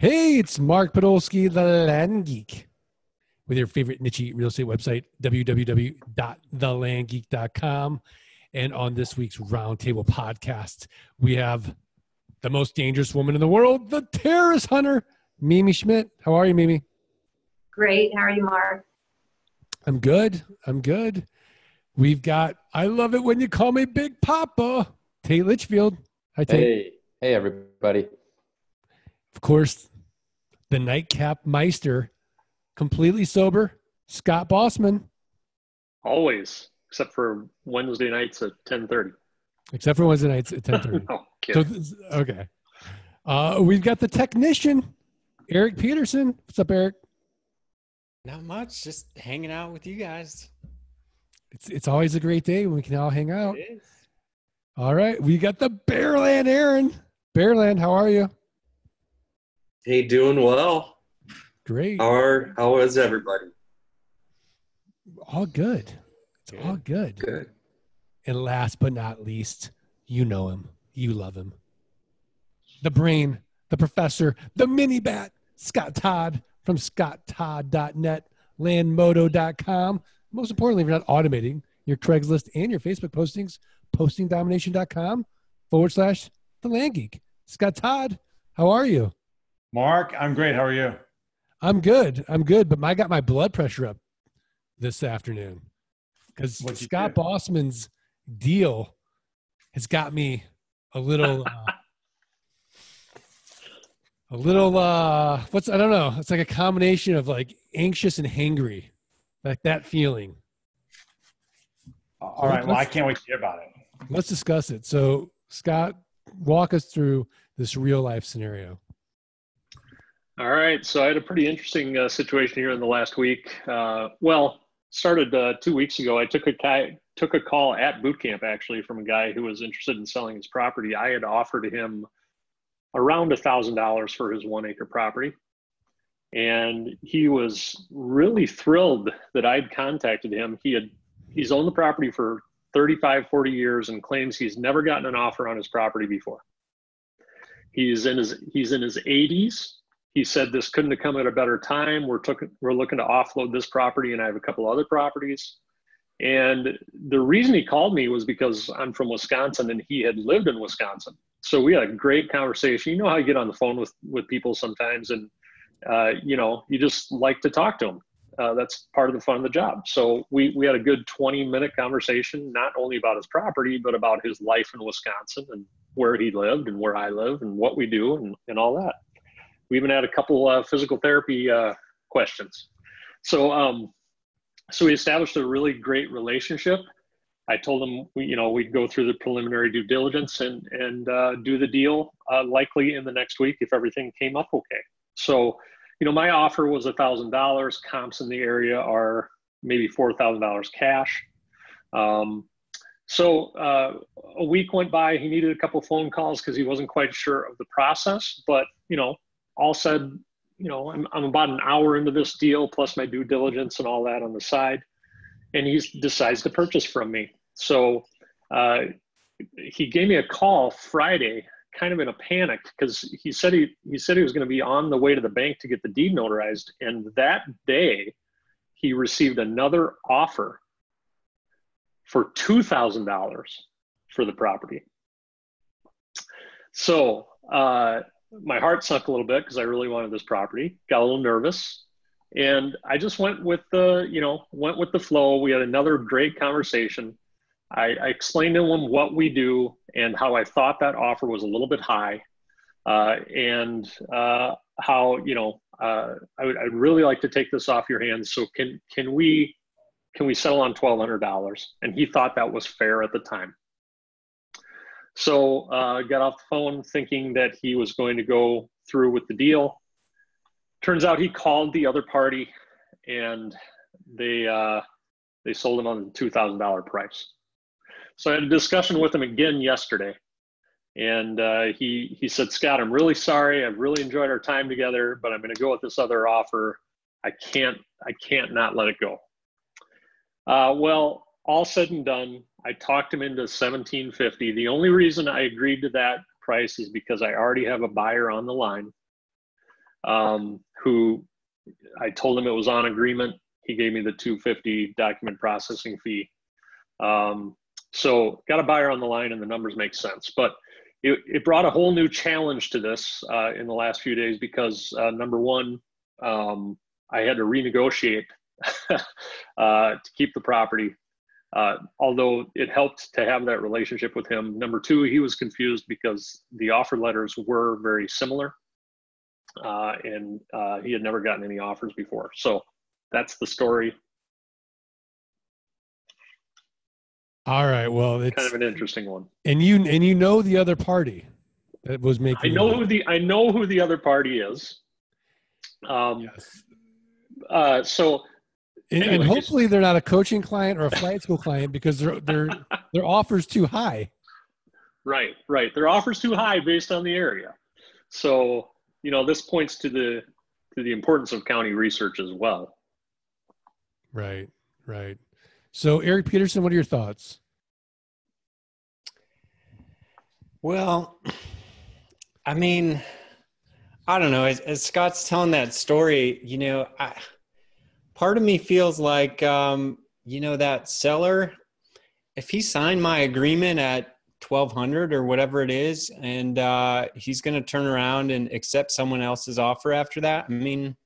Hey, it's Mark Podolsky, the Land Geek, with your favorite niche real estate website, www.thelandgeek.com. And on this week's Roundtable podcast, we have the most dangerous woman in the world, the terrorist hunter, Mimi Schmidt. How are you, Mimi? Great. How are you, Mark? I'm good. I'm good. We've got, I love it when you call me Big Papa, Tate Litchfield. Hi, Tate. Hey, hey, everybody. Of course, the nightcap meister, completely sober, Scott Bossman. Always, except for Wednesday nights at 1030. Except for Wednesday nights at 1030. no, so, okay. Uh, we've got the technician, Eric Peterson. What's up, Eric? Not much, just hanging out with you guys. It's it's always a great day when we can all hang out. All right, we got the Bearland Aaron. Bearland, how are you? Hey, doing well. Great. How are how is everybody? All good. It's good. all good. Good. And last but not least, you know him. You love him. The brain, the professor, the mini bat, Scott Todd from scotttodd.net, landmodo.com. Most importantly, if you're not automating your Craigslist and your Facebook postings, postingdomination.com forward slash the land geek. Scott Todd, how are you? Mark, I'm great. How are you? I'm good. I'm good, but I got my blood pressure up this afternoon because Scott do? Bossman's deal has got me a little, uh, a little. uh What's I don't know. It's like a combination of like anxious and hangry, like that feeling. All so right. Well, I can't wait to hear about it. Let's discuss it. So, Scott, walk us through this real life scenario. All right. So I had a pretty interesting uh, situation here in the last week. Uh, well, started uh, two weeks ago. I took a took a call at boot camp actually from a guy who was interested in selling his property. I had offered him around a thousand dollars for his one acre property, and he was really thrilled that I'd contacted him. He had he's owned the property for 35, 40 years and claims he's never gotten an offer on his property before. He's in his he's in his 80s he said this couldn't have come at a better time. We're, took, we're looking to offload this property, and I have a couple other properties. And the reason he called me was because I'm from Wisconsin and he had lived in Wisconsin. So we had a great conversation. You know how you get on the phone with, with people sometimes, and uh, you know you just like to talk to them. Uh, that's part of the fun of the job. So we we had a good 20 minute conversation, not only about his property, but about his life in Wisconsin and where he lived and where I live and what we do and, and all that we even had a couple uh, physical therapy uh, questions. So, um, so we established a really great relationship. I told him, you know, we'd go through the preliminary due diligence and and uh, do the deal uh, likely in the next week if everything came up okay. So, you know, my offer was a thousand dollars. Comps in the area are maybe four thousand dollars cash. Um, so uh, a week went by. He needed a couple phone calls because he wasn't quite sure of the process. But you know, all said, you know, I'm, I'm about an hour into this deal, plus my due diligence and all that on the side. And he decides to purchase from me. So uh, he gave me a call Friday, kind of in a panic, because he said he, he said he was going to be on the way to the bank to get the deed notarized. And that day, he received another offer for $2,000 for the property. So uh, my heart sunk a little bit because I really wanted this property. Got a little nervous, and I just went with the you know went with the flow. We had another great conversation. I, I explained to him what we do and how I thought that offer was a little bit high, uh, and uh, how you know uh, I would I'd really like to take this off your hands. So can can we can we settle on twelve hundred dollars? And he thought that was fair at the time. So uh, got off the phone thinking that he was going to go through with the deal. Turns out he called the other party, and they uh, they sold him on the two thousand dollar price. So I had a discussion with him again yesterday, and uh, he he said, "Scott, I'm really sorry. I've really enjoyed our time together, but I'm going to go with this other offer. I can't I can't not let it go." Uh, well, all said and done, I talked him into 1750. The only reason I agreed to that price is because I already have a buyer on the line. um, who I told him it was on agreement. He gave me the 250 document processing fee. Um, so got a buyer on the line and the numbers make sense. But it, it brought a whole new challenge to this uh, in the last few days because uh, number one, um, I had to renegotiate uh, to keep the property. Uh, although it helped to have that relationship with him. Number two, he was confused because the offer letters were very similar, uh, and uh, he had never gotten any offers before. So that's the story. All right. Well, it's Kind of an interesting one. and you and you know the other party that was making. I know who the I know who the other party is. Um, Yes. uh, so And, and Anyways. hopefully they're not a coaching client or a flight school client because their their their offers too high. Right, right. Their offer's too high based on the area. So, you know, this points to the to the importance of county research as well. Right. Right. So Eric Peterson, what are your thoughts? Well, I mean, I don't know. As, as Scott's telling that story, you know, I, part of me feels like, um, you know, that seller, if he signed my agreement at 1200 or whatever it is, and uh, he's going to turn around and accept someone else's offer after that, I mean,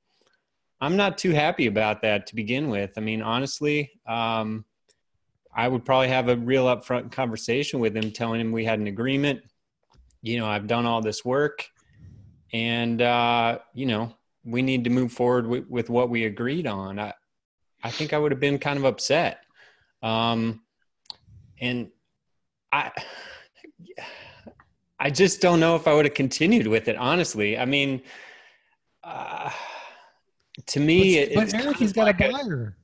I'm not too happy about that to begin with. I mean, honestly, um, I would probably have a real upfront conversation with him, telling him we had an agreement. You know, I've done all this work, and uh, you know, we need to move forward with, with what we agreed on. I, I think I would have been kind of upset, um, and I, I just don't know if I would have continued with it. Honestly, I mean, uh, to me, it, but Eric, he's got like a buyer.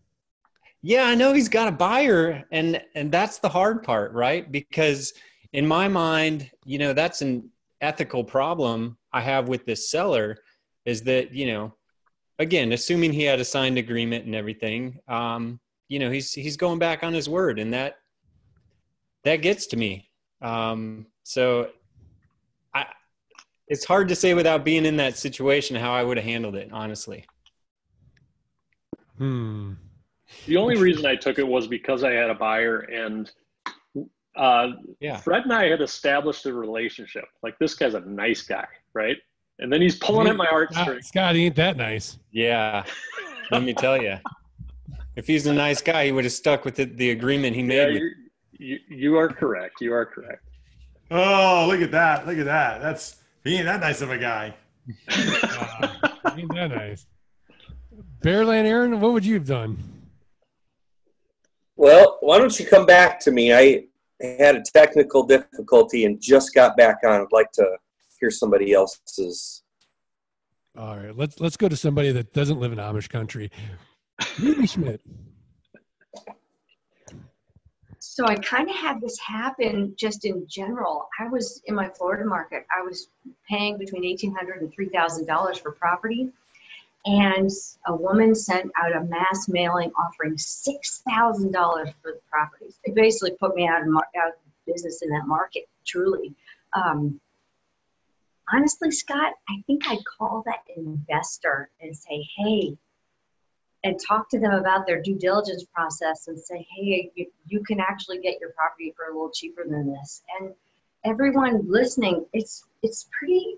yeah, I know he's got a buyer and and that's the hard part, right? Because in my mind, you know, that's an ethical problem I have with this seller is that, you know, again, assuming he had a signed agreement and everything, um, you know, he's he's going back on his word and that that gets to me. Um, so I it's hard to say without being in that situation how I would have handled it, honestly. Hmm. The only reason I took it was because I had a buyer and uh, Yeah. Fred and I had established a relationship. Like this guy's a nice guy, right? And then he's pulling at my heartstrings. Scott ain't that nice. Yeah, let me tell you. If he's a nice guy, he would have stuck with the, the agreement he Yeah, made. with you, you, you are correct. You are correct. Oh, look at that. Look at that. That's he ain't that nice of a guy. Uh, ain't that nice. Bearland Aaron, what would you have done? Well, why don't you come back to me? I had a technical difficulty and just got back on. I'd like to hear somebody else's. All right, let's let's go to somebody that doesn't live in Amish country. Ruby Schmidt. So I kind of had this happen just in general. I was in my Florida market. I was paying between $1,800 and $3,000 for property. And a woman sent out a mass mailing offering $6,000 for the properties. It basically put me out of, mar- out of business in that market, truly. Um, honestly, Scott, I think I'd call that investor and say, hey, and talk to them about their due diligence process and say, hey, you, you can actually get your property for a little cheaper than this. And everyone listening, it's it's pretty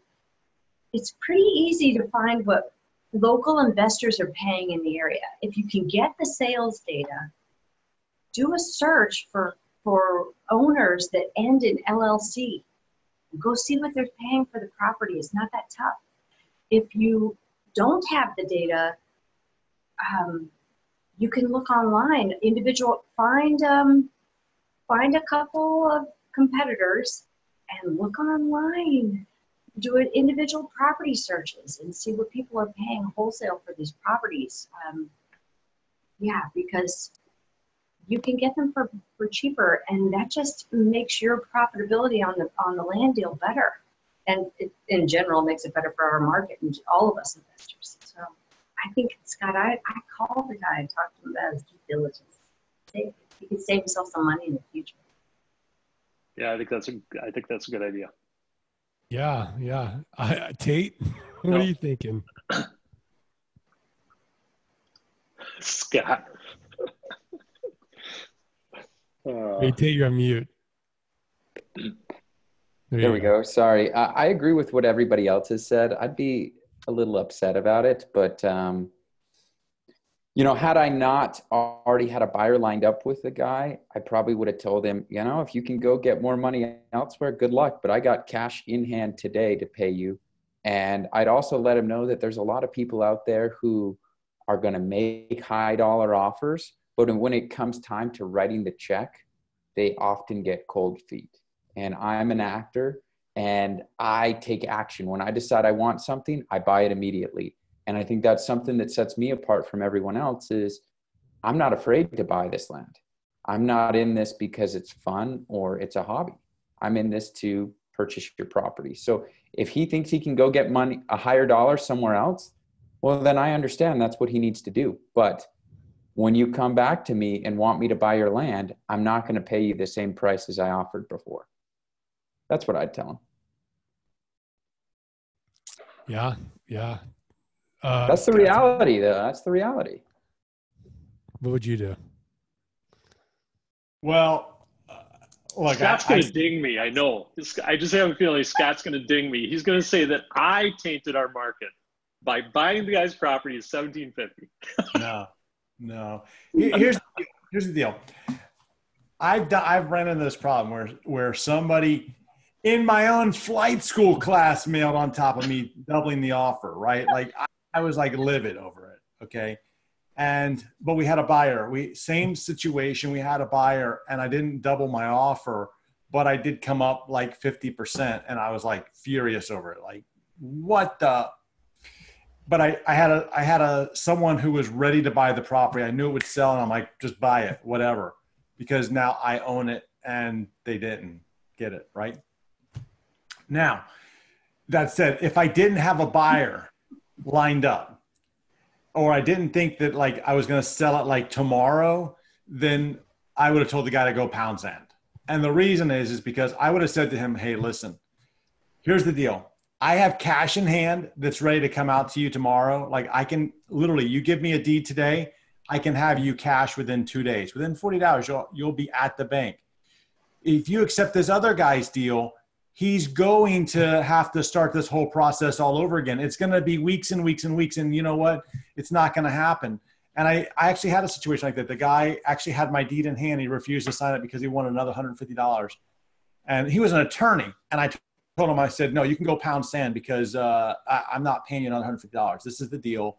it's pretty easy to find what local investors are paying in the area. If you can get the sales data, do a search for for owners that end in LLC. Go see what they're paying for the property. It's not that tough. If you don't have the data, um, you can look online. Individual find um, find a couple of competitors and look online. Do it individual property searches and see what people are paying wholesale for these properties. Um, yeah, because you can get them for, for cheaper, and that just makes your profitability on the on the land deal better, and it, in general makes it better for our market and all of us investors. So. I think Scott, I, I called the guy and talked to him about his due diligence. He could save himself some money in the future. Yeah, I think that's a I think that's a good idea. Yeah, yeah. I, Tate. what are you thinking? Scott. Uh, Hey, you're on mute. There we go. Sorry. I, I agree with what everybody else has said. I'd be a little upset about it, but um, you know, had I not already had a buyer lined up with the guy, I probably would have told him, you know, if you can go get more money elsewhere, good luck. But I got cash in hand today to pay you. And I'd also let him know that there's a lot of people out there who are going to make high dollar offers, but when it comes time to writing the check, they often get cold feet. And I'm an actor and I take action. When I decide I want something, I buy it immediately. And I think that's something that sets me apart from everyone else is I'm not afraid to buy this land. I'm not in this because it's fun or it's a hobby. I'm in this to purchase your property. So if he thinks he can go get money a higher dollar somewhere else, well then I understand that's what he needs to do. But when you come back to me and want me to buy your land, I'm not going to pay you the same price as I offered before. That's what I'd tell him. Yeah, yeah. Uh, That's the reality, though. That's the reality. What would you do? Well, uh, look, Scott's going to ding me. I know. I just have a feeling Scott's going to ding me. He's going to say that I tainted our market by buying the guy's property at 1750. no, no. Here's here's the deal. I've done, I've ran into this problem where where somebody in my own flight school class mailed on top of me doubling the offer. Right, like I, I was like livid over it. Okay, and but we had a buyer. We same situation. We had a buyer, and I didn't double my offer, but I did come up like fifty percent, and I was like furious over it. Like, what the but I, I had a I had a someone who was ready to buy the property. I knew it would sell, and I'm like, just buy it, whatever, because now I own it, and they didn't get it right. Now, that said, if I didn't have a buyer lined up, or I didn't think that like I was going to sell it like tomorrow, then I would have told the guy to go pound sand. And the reason is is because I would have said to him, "Hey, listen, here's the deal. I have cash in hand that's ready to come out to you tomorrow. Like I can literally, you give me a deed today, I can have you cash within two days. Within 48 hours, you'll, you'll be at the bank. If you accept this other guy's deal, he's going to have to start this whole process all over again. It's going to be weeks and weeks and weeks. And you know what? It's not going to happen. And I, I actually had a situation like that. The guy actually had my deed in hand. He refused to sign it because he wanted another $150. And he was an attorney. And I told him, I said, no, you can go pound sand because uh, I, I'm not paying you another $150. This is the deal.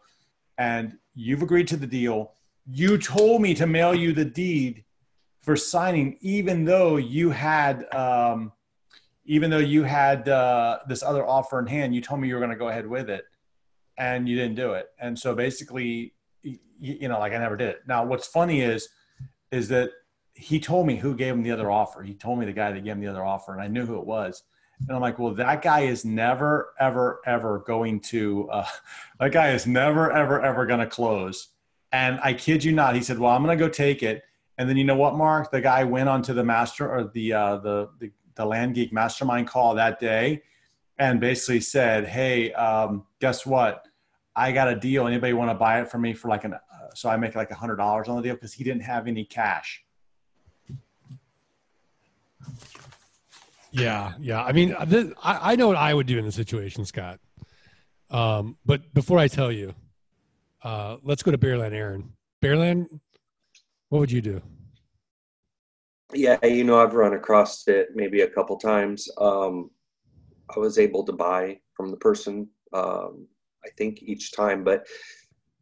And you've agreed to the deal. You told me to mail you the deed for signing, even though you had, um, even though you had uh, this other offer in hand, you told me you were going to go ahead with it and you didn't do it. And so basically, you, you know, like I never did it. Now, what's funny is, is that he told me who gave him the other offer. He told me the guy that gave him the other offer and I knew who it was. And I'm like, well, that guy is never, ever, ever going to, uh, that guy is never, ever, ever going to close. And I kid you not, he said, well, I'm going to go take it. And then you know what, Mark? The guy went onto the master or the, uh, the, the, the Land Geek Mastermind call that day and basically said, hey, um, guess what? I got a deal. Anybody want to buy it for me for like an, uh, so I make like a hundred dollars on the deal because he didn't have any cash. Yeah, yeah. I mean, this, I, I know what I would do in the situation, Scott. Um, but before I tell you, uh, let's go to Bearland Aaron. Bearland, what would you do? Yeah, you know, I've run across it maybe a couple times. Um, I was able to buy from the person, um, I think each time, but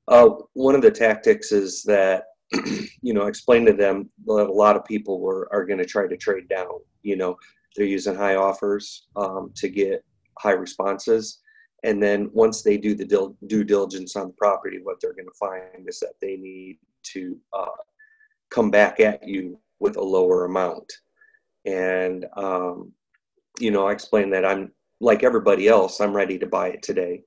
uh, one of the tactics is that, you know, explain to them that a lot of people were, are going to try to trade down. You know, they're using high offers um, to get high responses. And then once they do the dil- due diligence on the property, what they're going to find is that they need to uh, come back at you with a lower amount. And, um, you know, I explained that I'm like everybody else, I'm ready to buy it today.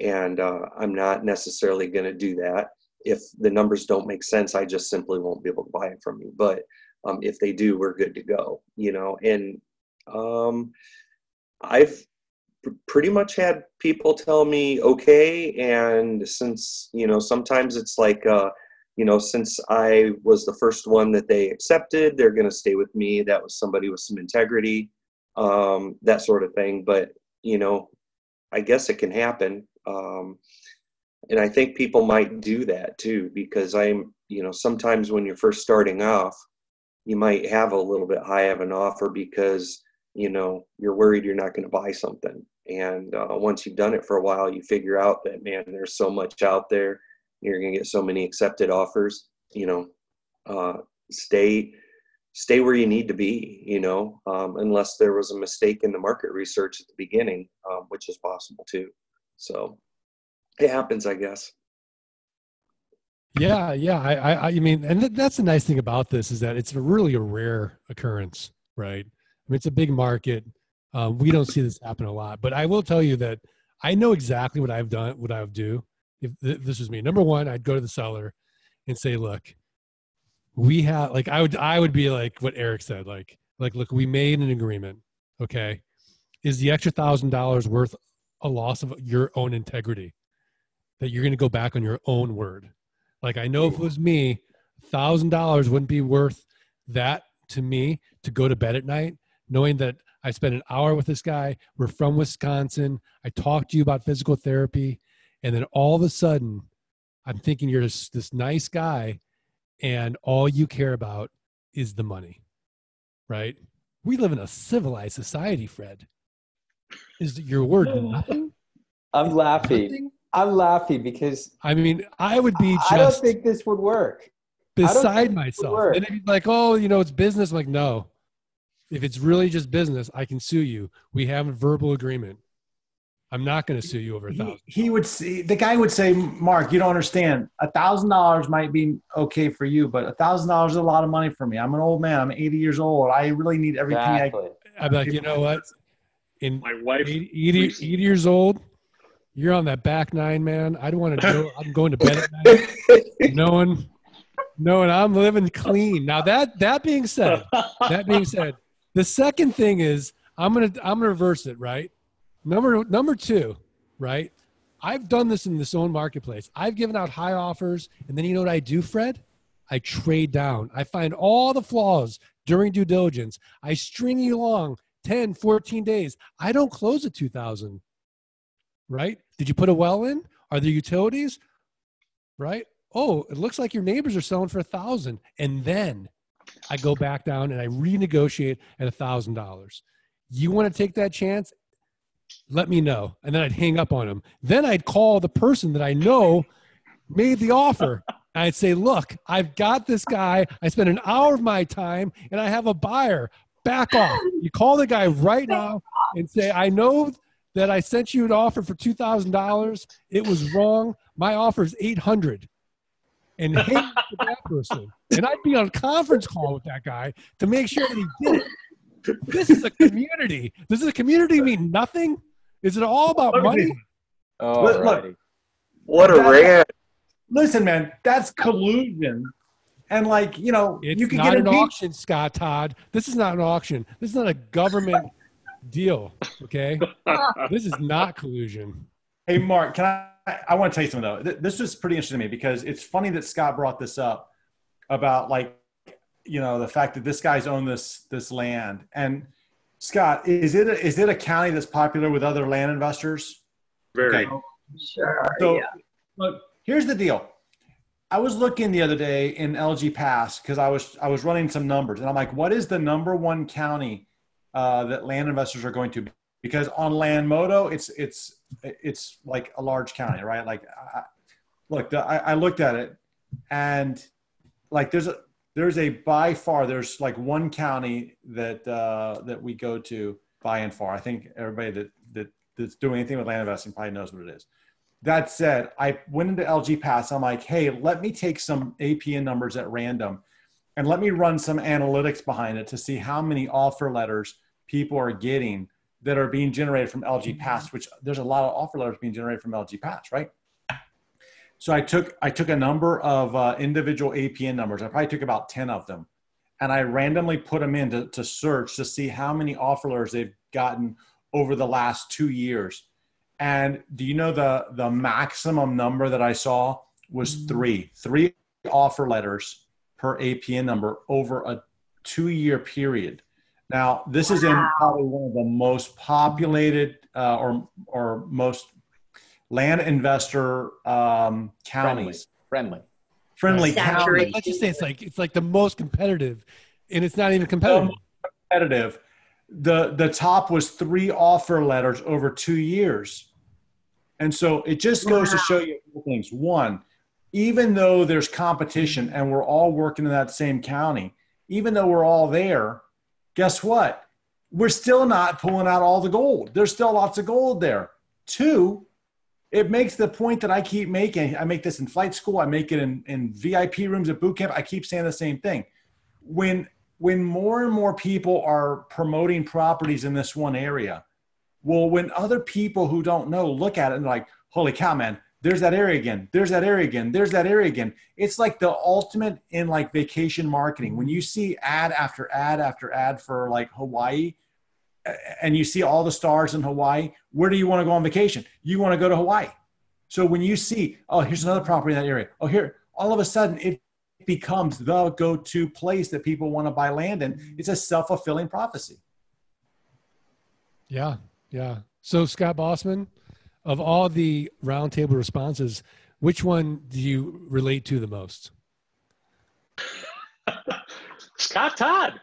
And uh, I'm not necessarily going to do that. If the numbers don't make sense, I just simply won't be able to buy it from you. But um, if they do, we're good to go, you know. And um, I've pretty much had people tell me okay, and since you know sometimes it's like. Uh, you know, since I was the first one that they accepted, they're going to stay with me. That was somebody with some integrity, um, that sort of thing. But, you know, I guess it can happen. Um, and I think people might do that too, because I'm, you know, sometimes when you're first starting off, you might have a little bit high of an offer because, you know, you're worried you're not going to buy something. And uh, once you've done it for a while, you figure out that, man, there's so much out there. You're going to get so many accepted offers you know uh, stay stay where you need to be you know um, unless there was a mistake in the market research at the beginning um, which is possible too. So it happens i guess. Yeah yeah i i, I mean and th- that's the nice thing about this is that it's really a rare occurrence right mean it's a big market um, we don't see this happen a lot but i will tell you that i know exactly what i've done what i would do if this was me, number one, I'd go to the seller and say, look, we have like I would I would be like what Eric said, like like look, we made an agreement. Okay. Is the extra thousand dollars worth a loss of your own integrity? That you're gonna go back on your own word. Like I know if it was me, thousand dollars wouldn't be worth that to me to go to bed at night, knowing that I spent an hour with this guy. We're from Wisconsin. I talked to you about physical therapy. And then all of a sudden i'm thinking you're this, this nice guy and all you care about is the money right? We live in a civilized society fred. Is your word nothing? I'm laughing. Nothing? i'm laughing because i mean i would be just i don't think this would work. Beside myself. and if like oh you know it's business. I'm like no if it's really just business i can sue you we have a verbal agreement I'm not going to sue you over a thousand. He, he, would see the guy would say, Mark, you don't understand. A thousand dollars might be okay for you, but a thousand dollars is a lot of money for me. I'm an old man. I'm 80 years old. I really need everything exactly. I. I'd be like, you know what? In my wife, 80, 80, 80 years old, you're on that back nine, man. I don't want to go. I'm going to bed at night, knowing, knowing I'm living clean. Now that that being said, that being said, the second thing is I'm gonna I'm gonna reverse it, right? Number number two, right? I've done this in this own marketplace. I've given out high offers, and then you know what I do, Fred? I trade down. I find all the flaws during due diligence. I string you along 10, 14 days. I don't close at 2000. Right? Did you put a well in? Are there utilities? Right? Oh, it looks like your neighbors are selling for a thousand. And then I go back down and I renegotiate at a thousand dollars. You want to take that chance? let me know. And then I'd hang up on him. Then I'd call the person that I know made the offer. I'd say, look, I've got this guy. I spent an hour of my time and I have a buyer. Back off. You call the guy right now and say, I know that I sent you an offer for $2,000. It was wrong. My offer is 800 and hang up with that person. And I'd be on a conference call with that guy to make sure that he did it this is a community. Does a community mean nothing? Is it all about money? Look, look, what a rant. Listen, man, that's collusion. And like, you know, it's you can not get an auction, Scott Todd. This is not an auction. This is not a government deal. Okay. this is not collusion. Hey, Mark, can I? I want to tell you something though. This is pretty interesting to me because it's funny that Scott brought this up about like you know the fact that this guy's owned this this land and scott is it a, is it a county that's popular with other land investors very okay. sure so yeah. look here's the deal i was looking the other day in lg pass because i was i was running some numbers and i'm like what is the number one county uh, that land investors are going to be because on Landmodo it's it's it's like a large county right like I, look the, I, I looked at it and like there's a there's a by far there's like one county that uh, that we go to by and far. I think everybody that that that's doing anything with land investing probably knows what it is. That said, I went into LG Pass. I'm like, hey, let me take some APN numbers at random, and let me run some analytics behind it to see how many offer letters people are getting that are being generated from LG Pass. Which there's a lot of offer letters being generated from LG Pass, right? So I took I took a number of uh, individual APN numbers. I probably took about ten of them, and I randomly put them in to, to search to see how many offer letters they've gotten over the last two years. And do you know the the maximum number that I saw was three, three offer letters per APN number over a two year period. Now, this is in probably one of the most populated uh, or or most land investor um, counties, Friendly. friendly Saturated. counties. Let's just say it's like it's like the most competitive, and it's not even competitive. competitive. The the top was three offer letters over two years, and so it just goes to show you a couple things. One, even though there's competition and we're all working in that same county, even though we're all there, guess what? We're still not pulling out all the gold. There's still lots of gold there. Two, it makes the point that I keep making. I make this in flight school. I make it in, in VIP rooms at boot camp. I keep saying the same thing. When when more and more people are promoting properties in this one area, well, when other people who don't know look at it and like, holy cow, man, there's that area again. There's that area again. There's that area again. It's like the ultimate in like vacation marketing. When you see ad after ad after ad for like Hawaii, and you see all the stars in Hawaii, where do you want to go on vacation? You want to go to Hawaii. So when you see, oh, here's another property in that area. Oh, here, all of a sudden it becomes the go-to place that people want to buy land in. It's a self-fulfilling prophecy. Yeah, yeah. So Scott Bossman, of all the roundtable responses, which one do you relate to the most? Scott Todd.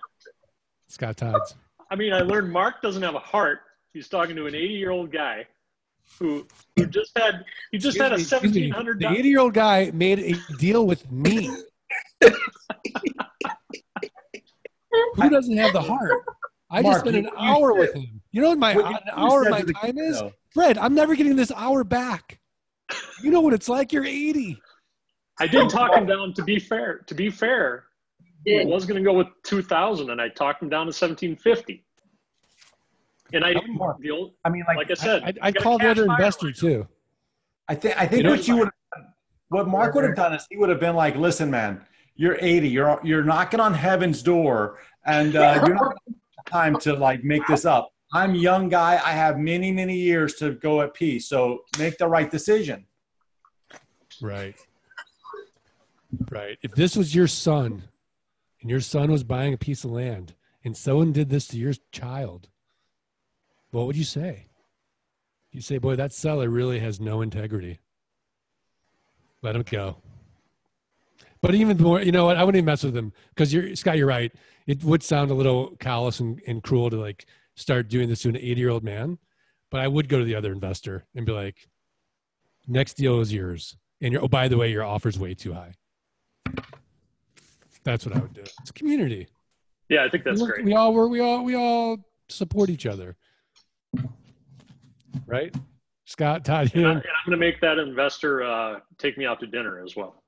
Scott Todd's. I mean, I learned Mark doesn't have a heart. He's talking to an 80 year old guy who who just had he just had a Excuse me, excuse me. 1700 The 80 year old guy made a deal with me. Who doesn't have the heart? I just spent an you hour said- with him. You know what my What an hour of my to the time kid, is? though. Fred, I'm never getting this hour back. You know what it's like? You're 80. I did talk him down to be fair. To be fair, he Did. was going to go with 2000 and I talked him down to 1750. And I the old I mean, like, like I said, I, you I called the other buyer investor line. too. I think I think You know- what you would what Mark would have done is he would have been like, listen, man, you're 80, you're you're knocking on heaven's door, and uh, you're not time to like make this up. I'm a young guy. I have many many years to go at peace. So make the right decision. Right. Right. If this was your son and your son was buying a piece of land and someone did this to your child, what would you say? You say, boy, that seller really has no integrity. Let him go. But even more, you know what? I wouldn't even mess with him because you're Scott. You're right. It would sound a little callous and, and cruel to like start doing this to an 80 year old man. But I would go to the other investor and be like, next deal is yours. And you're, oh, by the way, your offer's way too high. That's what I would do. It's a community. Yeah, I think that's we, great. we all were, we all we all support each other. Right? Scott, Todd, And, I, and I'm going to make that investor uh, take me out to dinner as well.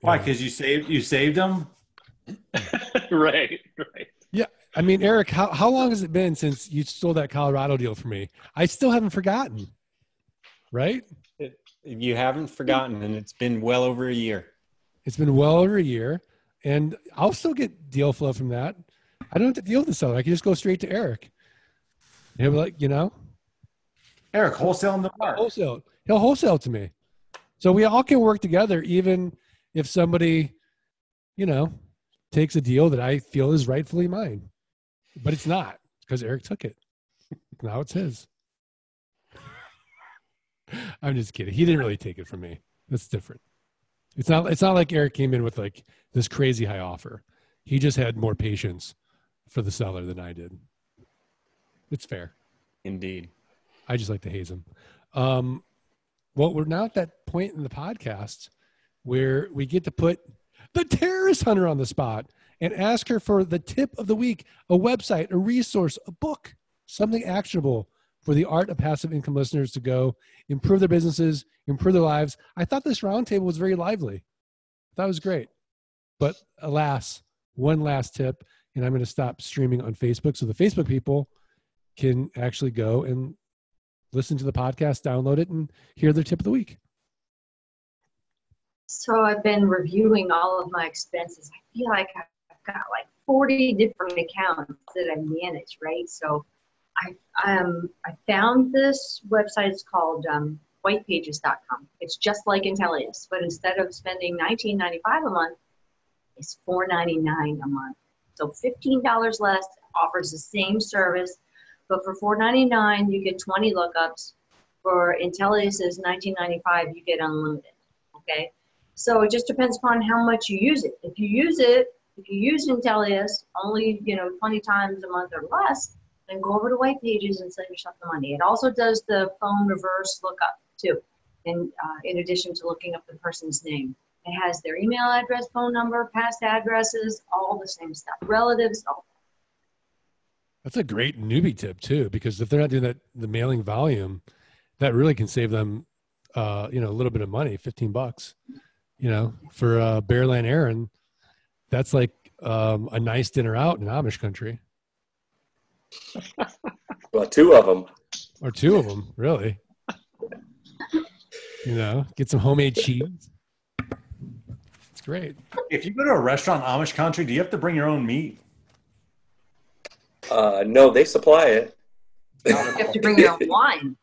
Why? Because you saved you saved them. right, right. I mean, Eric, how, how long has it been since you stole that Colorado deal from me? I still haven't forgotten. Right? You haven't forgotten, and it's been well over a year. It's been well over a year, and I'll still get deal flow from that. I don't have to deal with the seller. I can just go straight to Eric. He'll be like, you know, Eric, wholesale them to Mark. wholesale. He'll wholesale to me. So we all can work together, even if somebody, you know, takes a deal that I feel is rightfully mine. But it's not because Eric took it. Now it's his. I'm just kidding. He didn't really take it from me. That's different. It's not it's not like Eric came in with like this crazy high offer. He just had more patience for the seller than I did. It's fair. Indeed. I just like to haze him. Um, well, we're now at that point in the podcast where we get to put the terrorist hunter on the spot and ask her for the tip of the week, a website, a resource, a book, something actionable for the art of passive income listeners to go improve their businesses, improve their lives. I thought this roundtable was very lively. That was great. But alas, one last tip, and I'm going to stop streaming on Facebook so the Facebook people can actually go and listen to the podcast, download it, and hear their tip of the week. So I've been reviewing all of my expenses. I feel like I've got like 40 different accounts that I manage, right? So I, um, I found this website. It's called um, whitepages.com. It's just like Intelius, but instead of spending $19.95 a month, it's $4.99 a month. So $15 less offers the same service, but for $4.99 you get 20 lookups. For Intelius is $19.95, you get unlimited. Okay, so it just depends upon how much you use it. If you use it, if you use Intelius only you know 20 times a month or less, then go over to White Pages and save yourself the money. It also does the phone reverse lookup too, in uh, in addition to looking up the person's name. It has their email address, phone number, past addresses, all the same stuff, relatives, all. That's a great newbie tip too, because if they're not doing that, the mailing volume, that really can save them, uh, you know, a little bit of money, fifteen bucks, you know, for uh, Bearland Aaron. That's like um, a nice dinner out in Amish country, Well, two of them. or two of them, really. You know, get some homemade cheese. It's great. If you go to a restaurant in Amish country, do you have to bring your own meat? Uh, no, they supply it. You have to bring your own wine.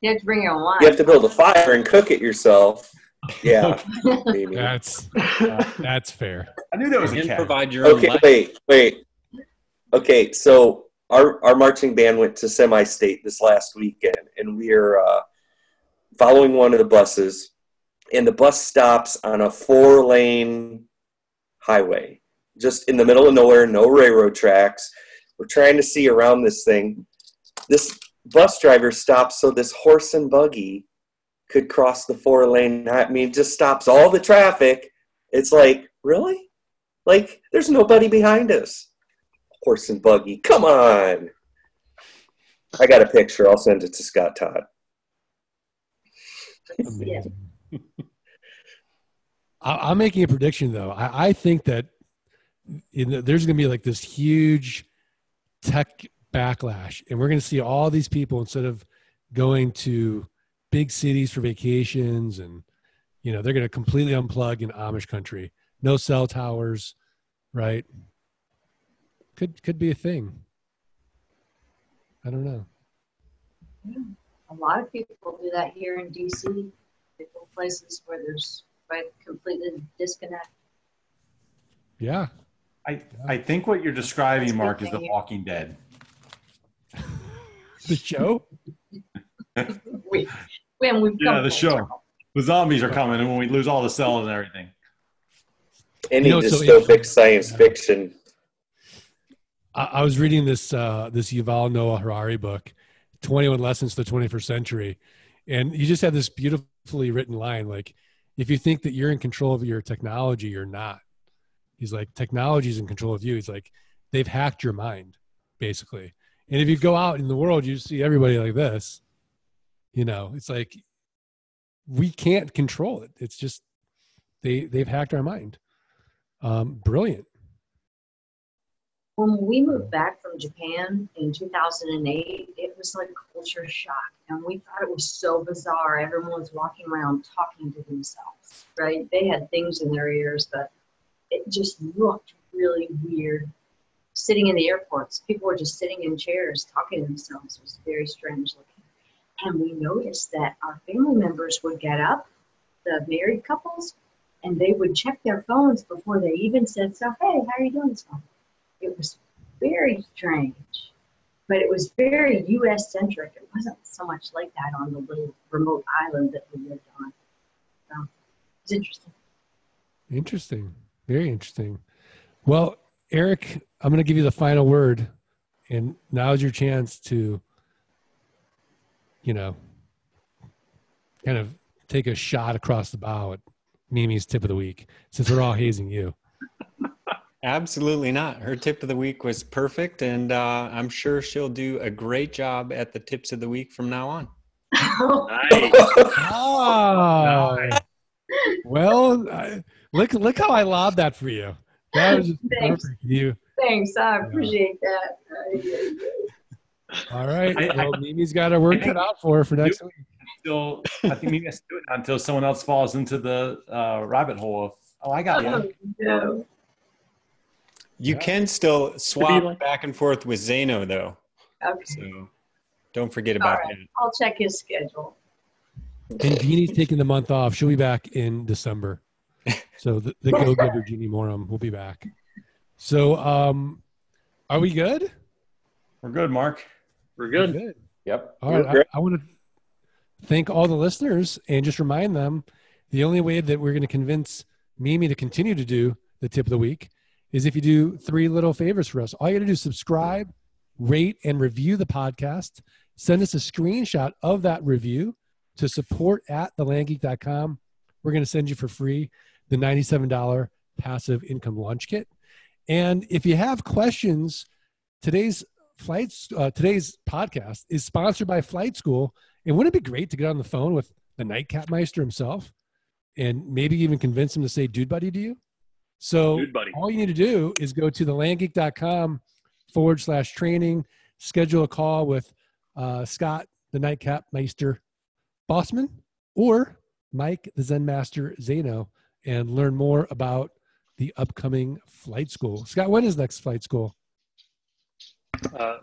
You have to bring your own wine. You have to build a fire and cook it yourself. Yeah, maybe. That's that's fair. I knew that was a And cat. provide your own Okay, life. wait, wait. Okay, so our our marching band went to semi-state this last weekend, and we are uh, following one of the buses, and the bus stops on a four-lane highway, just in the middle of nowhere, no railroad tracks. We're trying to see around this thing. This bus driver stops so this horse and buggy could cross the four lane. I mean, just stops all the traffic. It's like, really? Like, there's nobody behind us. Horse and buggy. Come on. I got a picture. I'll send it to Scott Todd. Yeah. I'm making a prediction though. I, I think that the, there's going to be like this huge tech backlash, and we're going to see all these people instead of going to big cities for vacations, and you know they're going to completely unplug in Amish country. No cell towers, right? Could could be a thing. I don't know. A lot of people do that here in DC. They go places where there's right completely disconnect. Yeah, I, I think what you're describing, Mark, is The Walking Dead. the show. We, when we've Yeah, come the show. circle. The zombies are coming, and when we lose all the cells and everything. Any You know, so dystopic science fiction. I, I was reading this uh, this Yuval Noah Harari book, Twenty One Lessons to the Twenty First Century, and he just had this beautifully written line like, "If you think that you're in control of your technology, you're not." He's like, "Technology's in control of you." He's like, "They've hacked your mind, basically." And if you go out in the world, you see everybody like this. You know, it's like we can't control it. It's just they they've hacked our mind. Um, brilliant. When we moved back from Japan in 2008, it was like culture shock. And we thought it was so bizarre. Everyone was walking around talking to themselves, right? They had things in their ears, but it just looked really weird. Sitting in the airports, people were just sitting in chairs talking to themselves. It was very strange looking. And we noticed that our family members would get up, the married couples, and they would check their phones before they even said, So, hey, how are you doing this morning? It was very strange, but it was very US centric. It wasn't so much like that on the little remote island that we lived on. So it's interesting. Interesting. Very interesting. Well, Eric, I'm going to give you the final word. And now's your chance to, you know, kind of take a shot across the bow at Mimi's tip of the week, since we're all hazing you. Absolutely not. Her tip of the week was perfect, and uh, I'm sure she'll do a great job at the tips of the week from now on. Nice. Oh, well, I, look, look how I lobbed that for you. That was just Thanks. perfect. You, Thanks, I appreciate that. All right. I- I- Well, Mimi's got her work cut out for her for next week. Until I think maybe I should do it until someone else falls into the uh, rabbit hole of, oh, I got one. Oh, no. You Yeah. can still swap like- back and forth with Zeno, though. Okay. So don't forget about All right. that. I'll check his schedule. And Jeannie's taking the month off. She'll be back in December. So the, the Go Giver Jeannie Morum will be back. So um are we good? We're good, Mark. We're good. Good. Yep. All You're right. great. I, I want to thank all the listeners and just remind them the only way that we're going to convince Mimi to continue to do the tip of the week is if you do three little favors for us. All you got to do is subscribe, rate, and review the podcast. Send us a screenshot of that review to support at thelandgeek.com. We're going to send you for free the $97 passive income launch kit. And if you have questions, today's flights uh, today's podcast is sponsored by flight school. And wouldn't it be great to get on the phone with the nightcap meister himself and maybe even convince him to say dude buddy to you? So Dude buddy. all you need to do is go to thelandgeek.com forward slash training schedule a call with uh, scott the nightcap meister bossman or mike the zen master zeno and learn more about the upcoming flight school. Scott when is next flight school Uh,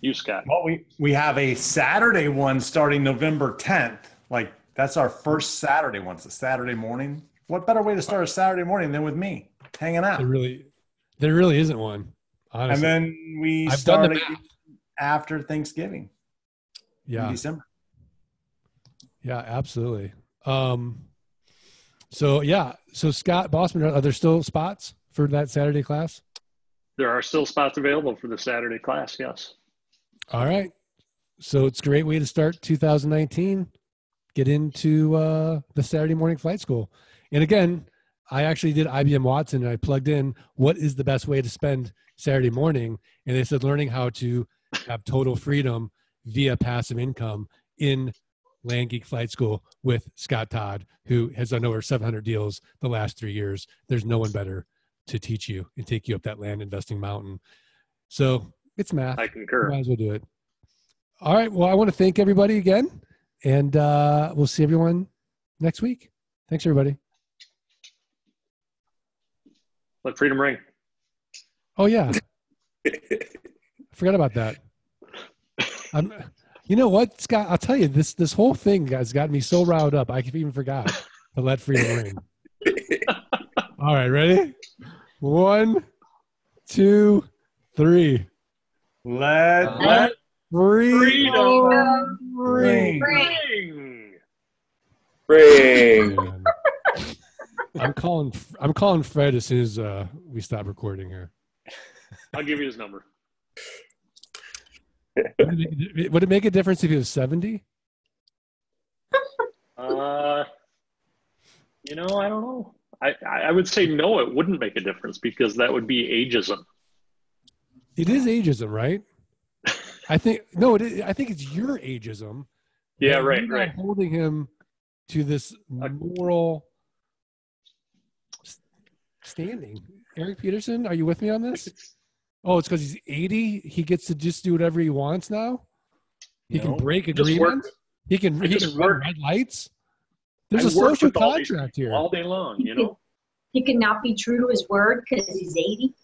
you, Scott. Well, we we have a Saturday one starting November 10th. Like that's our first Saturday one. It's a Saturday morning. What better way to start a Saturday morning than with me hanging out? There really, there really isn't one. Honestly. And then we I've start done the again after Thanksgiving in yeah, December. yeah, absolutely. Um, so yeah, so Scott Bossman, are there still spots for that Saturday class? There are still spots available for the Saturday class. Yes. All right, so it's a great way to start 2019. Get into uh, the Saturday morning flight school, and again, I actually did IBM Watson and I plugged in what is the best way to spend Saturday morning, and they said learning how to have total freedom via passive income in Land Geek Flight School with Scott Todd, who has done over 700 deals the last three years. There's no one better to teach you and take you up that land investing mountain. So it's math. I concur. might as well do it. All right. Well, I want to thank everybody again, and uh, we'll see everyone next week. Thanks, everybody. Let freedom ring. Oh yeah, I forgot about that. I'm, you know what, Scott? I'll tell you this. This whole thing has got me so riled up. I even forgot to let freedom ring. All right, ready? One, two, three. Let Let freedom Ring. ring. Ring. ring. I'm calling. I'm calling Fred as soon as uh, we stop recording here. I'll give you his number. Would it, would it make a difference if he was 70? Uh, you know, I don't know. I, I would say no, it wouldn't make a difference because that would be ageism. It is ageism, right? I think no. It is, I think it's your ageism. Yeah, right, right. Holding him to this uh, moral standing. Eric Peterson, are you with me on this? Oh, it's because he's 80. He gets to just do whatever he wants now. He can break agreements. He can. He can run work. red lights. There's I a social with all contract here. all day long. You know, He could not be true to his word because he's 80.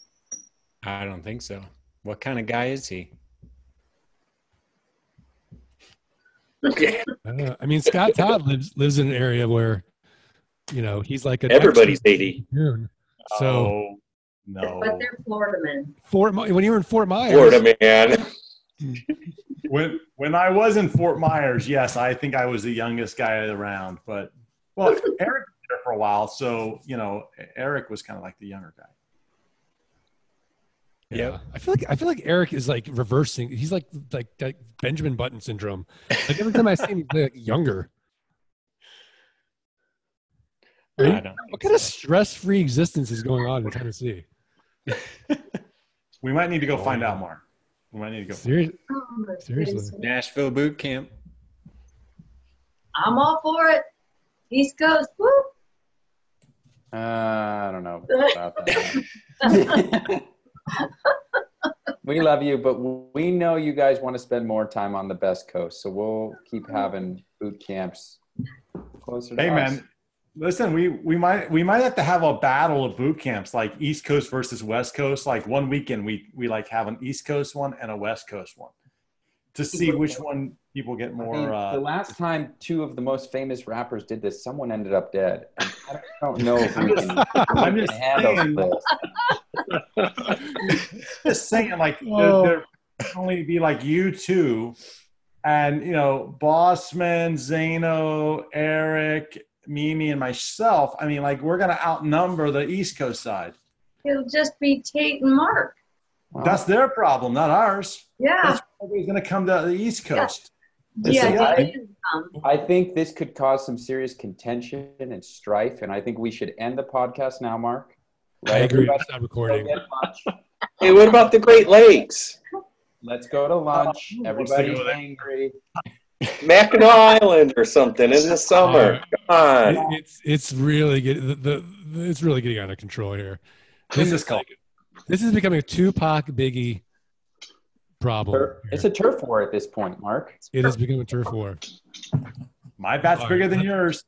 I don't think so. What kind of guy is he? Uh, I mean, Scott Todd lives lives in an area where, you know, he's like a Everybody's 80. June. So oh, no. But they're Florida men. Fort when you were in Fort Myers, Florida man. when when I was in Fort Myers, yes, I think I was the youngest guy around. But well, Eric was there for a while, so you know, Eric was kind of like the younger guy. Yeah, I feel like I feel like Eric is like reversing. He's like like, like Benjamin Button syndrome. Like every time I see him, he's like younger. I don't. what kind of stress-free existence is going on in Tennessee? We might need to go find out, Mark. We might need to go. Seriously, Oh, Seriously. Nashville boot camp? I'm all for it. East Coast. Woo! Uh, I don't know about that. we love you, but we know you guys want to spend more time on the best coast, so we'll keep having boot camps closer to Hey, us. Man, Listen, we we might we might have to have a battle of boot camps, like East Coast versus West Coast. Like one weekend, we we like have an East Coast one and a West Coast one, to see which one people get I mean, more. the Uh, last time two of the most famous rappers did this, someone ended up dead. And I don't know if we can, I'm just handle saying. this. just saying, like Whoa. there, there only be like you two, and you know, Bossman, Zano, Eric, Mimi, and myself. I mean, like we're gonna outnumber the East Coast side. It'll just be Tate and Mark. Wow. That's their problem, not ours. Yeah. That's everybody's gonna come to the East Coast. Yeah. I- Tate is, um, I think this could cause some serious contention and strife, and I think we should end the podcast now, Mark. I agree. everybody Stop go recording. Hey, what about the Great Lakes? Let's go to lunch. Oh, Everybody's let's there. angry. Mackinac Island or something in the summer. Come on. It- it's it's really getting the, the it's really getting out of control here. This This is is called. this is becoming a Tupac Biggie problem. Tur- It's a turf war at this point, Mark. it is becoming a turf war. My bat's All bigger right. than yours.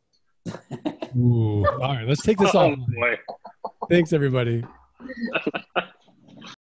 Ooh. All right, let's take this Oh off. boy. Thanks, everybody.